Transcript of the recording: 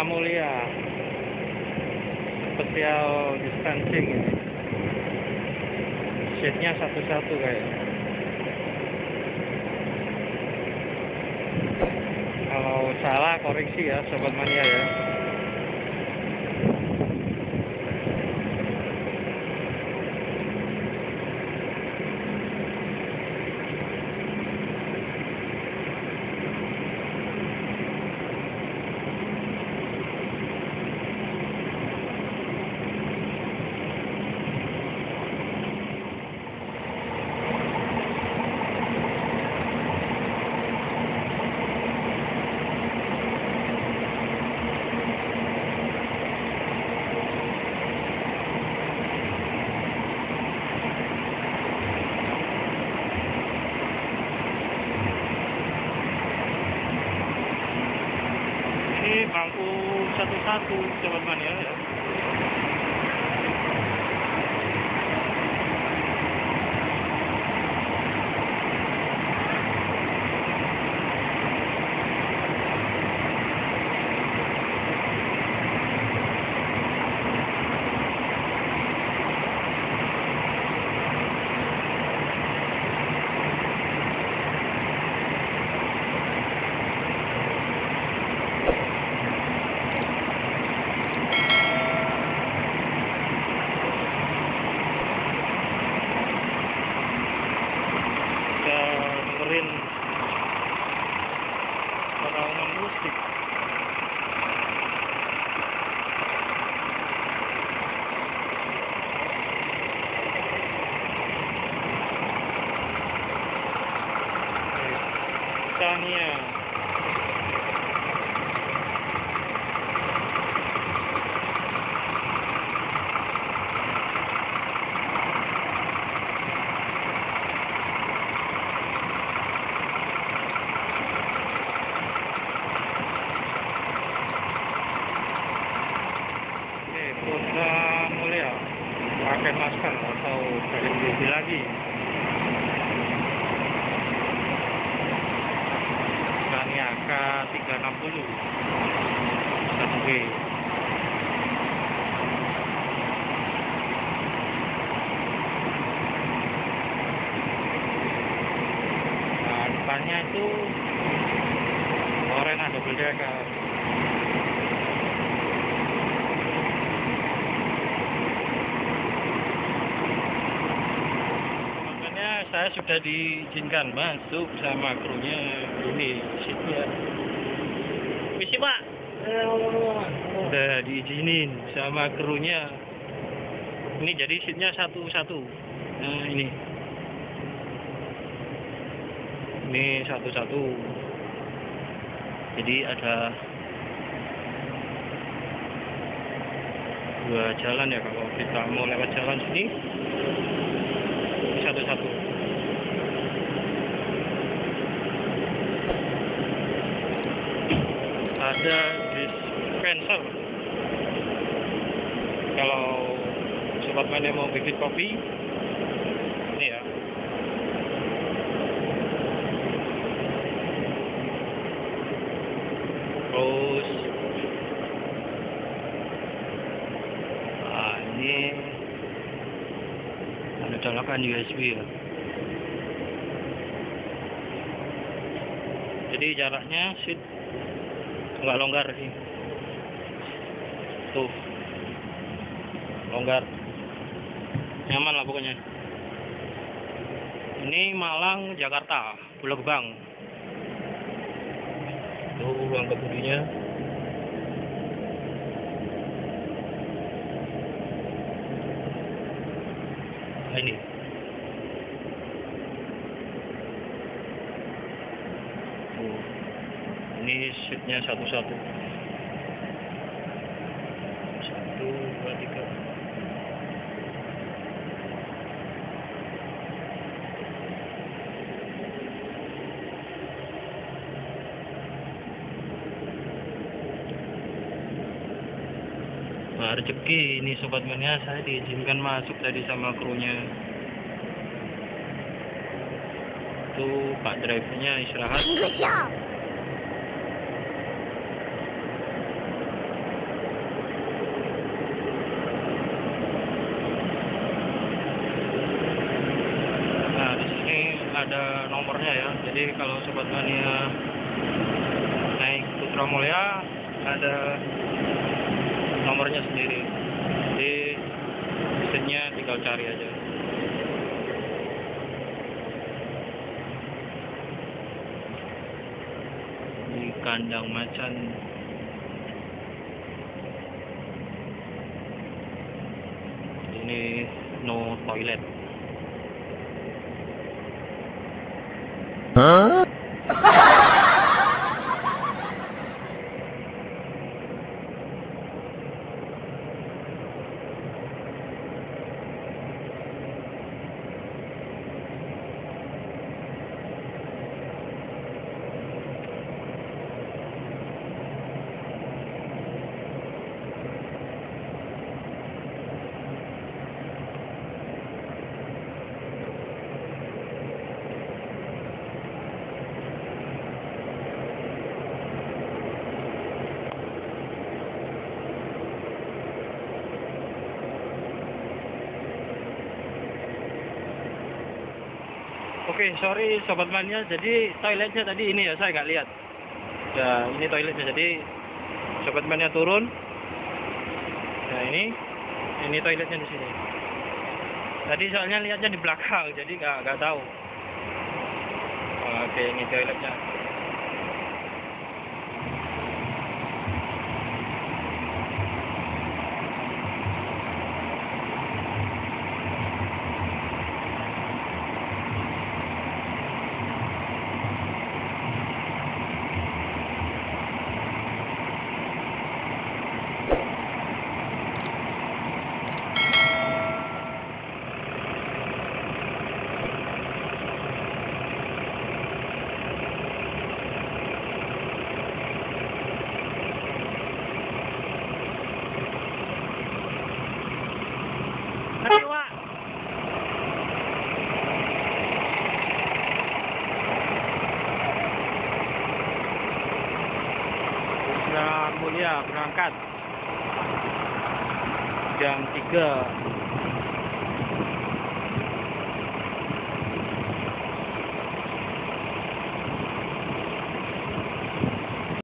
Mulia Special distancing ini. Seatnya satu-satu kayaknya Kalau salah koreksi ya Sobat Mania ya Ini bangku satu-satu Mania ya pakai masker atau balik mobil lagi. Scania K360 1G. Nah, depannya itu Lorena double decker. Saya sudah diizinkan masuk sama krunya ini seatnya. Misi pak, udah diizinin sama krunya. Ini jadi seatnya satu-satu. Nah ini, ini satu-satu. Jadi ada dua jalan ya kalau kita mau lewat jalan sini satu-satu. Ada dispenser. Kalau sobat mana mau bikin kopi, ini ya. Terus, ah ini ada colokan USB ya. Jadi jaraknya seat nggak longgar sih. Tuh, longgar, nyaman lah pokoknya. Ini Malang, Jakarta, Pulau Gebang. Tuh ruang kemudinya. Nah, ini. Tuh. Ini seatnya satu-satu. Satu, dua, tiga. Wah, rezeki ini sobat mania saya diizinkan masuk tadi sama krunya. Tuh Pak drivernya istirahat. Ada nomornya ya. Jadi kalau sobat mania naik Putra Mulia ada nomornya sendiri. Jadi mesinnya tinggal cari aja. Di kandang macan. Ini no toilet 嗯、Oke, sorry sobat mania. Jadi toiletnya tadi ini ya, saya nggak lihat. Ya, ini toiletnya. Jadi sobat mania turun. Nah ini, ini toiletnya di sini. Tadi soalnya lihatnya di belakang, jadi nggak nggak tahu. Oke, ini toiletnya. Mulia berangkat. Jam 3